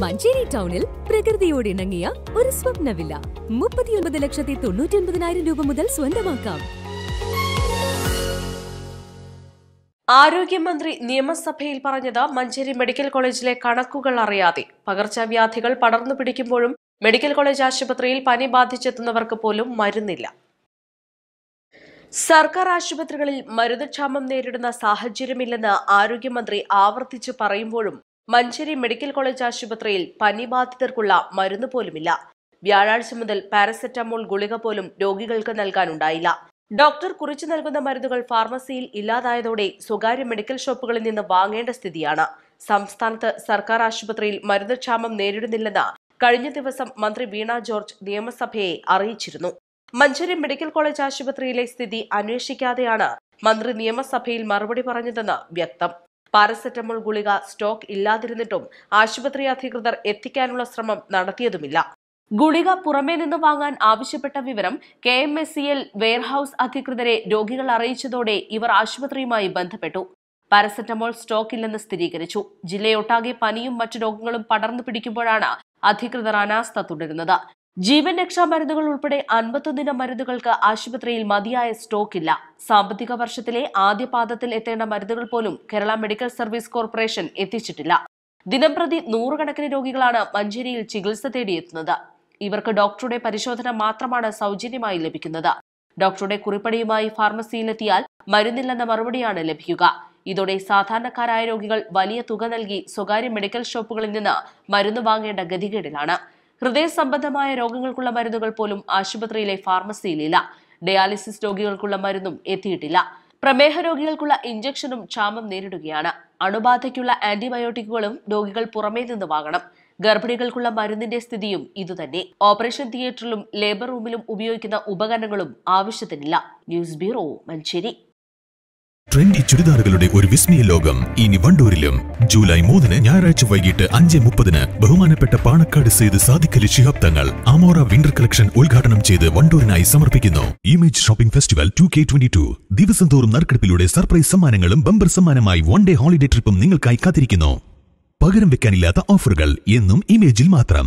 മഞ്ചേരി ടൗണിൽ പ്രകൃതിയോട് ഇണങ്ങിയ ഒരു സ്വപ്ന വില്ല മുപ്പത്തിയൊൻപത് ലക്ഷത്തി തൊണ്ണൂറ്റി ഒൻപതിനായിരം രൂപ മുതൽ സ്വന്തമാക്കാം. ആരോഗ്യമന്ത്രി നിയമസഭയിൽ പറഞ്ഞത് മഞ്ചേരി മെഡിക്കൽ കോളേജിലെ കണക്കുകൾ അറിയാതെ. പകർച്ചവ്യാധികൾ പടർന്നു പിടിക്കുമ്പോഴും മെഡിക്കൽ കോളേജ് ആശുപത്രിയിൽ പനി ബാധിച്ചെത്തുന്നവർക്ക് പോലും മരുന്നില്ല. സർക്കാർ ആശുപത്രികളിൽ മരുന്നുക്ഷാമം നേരിടുന്ന സാഹചര്യമില്ലെന്ന് ആരോഗ്യമന്ത്രി ആവർത്തിച്ചു പറയുമ്പോഴും മഞ്ചേരി മെഡിക്കൽ കോളേജ് ആശുപത്രിയിൽ പനി ബാധിതർക്കുള്ള മരുന്ന് പോലുമില്ല. വ്യാഴാഴ്ച മുതൽ പാരസെറ്റമോൾ ഗുളിക പോലും രോഗികൾക്ക് നൽകാനുണ്ടായില്ല. ഡോക്ടർ കുറിച്ചു നൽകുന്ന മരുന്നുകൾ ഫാർമസിയിൽ ഇല്ലാതായതോടെ സ്വകാര്യ മെഡിക്കൽ ഷോപ്പുകളിൽ നിന്ന് വാങ്ങേണ്ട സ്ഥിതിയാണ്. സംസ്ഥാനത്ത് സർക്കാർ ആശുപത്രിയിൽ മരുന്ന് ക്ഷാമം നേരിടുന്നില്ലെന്ന് കഴിഞ്ഞ ദിവസം മന്ത്രി വീണ ജോർജ് നിയമസഭയെ അറിയിച്ചിരുന്നു. മഞ്ചേരി മെഡിക്കൽ കോളേജ് ആശുപത്രിയിലെ സ്ഥിതി അന്വേഷിക്കാതെയാണ് മന്ത്രി നിയമസഭയിൽ മറുപടി പറഞ്ഞതെന്ന് വ്യക്തം. പാരസെറ്റമോൾ ഗുളിക സ്റ്റോക്ക് ഇല്ലാതിരുന്നിട്ടും ആശുപത്രി അധികൃതർ എത്തിക്കാനുള്ള ശ്രമം നടത്തിയതുമില്ല. ഗുളിക പുറമേ നിന്ന് വാങ്ങാൻ ആവശ്യപ്പെട്ട വിവരം K M S C L warehouse അധികൃതരെ രോഗികൾ അറിയിച്ചതോടെ ഇവർ ആശുപത്രിയുമായി ബന്ധപ്പെട്ടു. പാരസെറ്റമോൾ സ്റ്റോക്ക് ഇല്ലെന്ന് സ്ഥിരീകരിച്ചു. ജില്ലയൊട്ടാകെ പനിയും മറ്റു രോഗങ്ങളും പടർന്നു പിടിക്കുമ്പോഴാണ് അധികൃതർ അനാസ്ഥ തുടരുന്നത്. ജീവൻ രക്ഷാ മരുന്നുകൾ ഉൾപ്പെടെ അൻപത്തൊന്നിനം മരുന്നുകൾക്ക് ആശുപത്രിയിൽ മതിയായ സ്റ്റോക്ക് ഇല്ല സാമ്പത്തിക വർഷത്തിലെ ആദ്യ പാദത്തിൽ എത്തേണ്ട മരുന്നുകൾ പോലും കേരള മെഡിക്കൽ സർവീസ് കോർപ്പറേഷൻ എത്തിച്ചിട്ടില്ല. ദിനംപ്രതി നൂറുകണക്കിന് രോഗികളാണ് മഞ്ചേരിയിൽ ചികിത്സ തേടിയെത്തുന്നത്. ഇവർക്ക് ഡോക്ടറുടെ പരിശോധന മാത്രമാണ് സൗജന്യമായി ലഭിക്കുന്നത്. ഡോക്ടറുടെ കുറിപ്പടിയുമായി ഫാർമസിയിലെത്തിയാൽ മരുന്നില്ലെന്ന മറുപടിയാണ് ലഭിക്കുക. ഇതോടെ സാധാരണക്കാരായ രോഗികൾ വലിയ തുക നൽകി സ്വകാര്യ മെഡിക്കൽ ഷോപ്പുകളിൽ നിന്ന് മരുന്ന് വാങ്ങേണ്ട ഗതികേടിലാണ്. ഹൃദയ സംബന്ധമായ രോഗങ്ങൾക്കുള്ള മരുന്നുകൾ പോലും ആശുപത്രിയിലെ ഫാർമസിയിലില്ല. ഡയാലിസിസ് രോഗികൾക്കുള്ള മരുന്നും എത്തിയിട്ടില്ല. പ്രമേഹ രോഗികൾക്കുള്ള ഇഞ്ചക്ഷനും ക്ഷാമം നേരിടുകയാണ്. അണുബാധയ്ക്കുള്ള ആന്റിബയോട്ടിക്കുകളും രോഗികൾ പുറമേ നിന്ന് വാങ്ങണം. ഗർഭിണികൾക്കുള്ള മരുന്നിന്റെ സ്ഥിതിയും ഇതുതന്നെ. ഓപ്പറേഷൻ തിയേറ്ററിലും ലേബർ റൂമിലും ഉപയോഗിക്കുന്ന ഉപകരണങ്ങളും ആവശ്യത്തിനില്ല. News bureau Manjeri. ട്രെൻഡി ചുരിദാറുകളുടെ ഒരു വിസ്മയ ലോകം ഇനി വണ്ടൂരിലും. ജൂലൈ മൂന്നിന് ഞായറാഴ്ച വൈകിട്ട് അഞ്ച് മുപ്പതിന് ബഹുമാനപ്പെട്ട Panakkad Syed Sadiqali Shihab Thangal Amora winter collection ഉദ്ഘാടനം ചെയ്ത് വണ്ടൂരിനായി സമർപ്പിക്കുന്നു. Image shopping festival two K twenty two. ദിവസം തോറും നറുക്കെടുപ്പിലൂടെ സർപ്രൈസ് സമ്മാനങ്ങളും ബമ്പർ സമ്മാനമായി വൺ ഡേ ഹോളിഡേ ട്രിപ്പും നിങ്ങൾക്കായി കാത്തിരിക്കുന്നു. പകരം വെക്കാനില്ലാത്ത ഓഫറുകൾ എന്നും ഇമേജിൽ മാത്രം.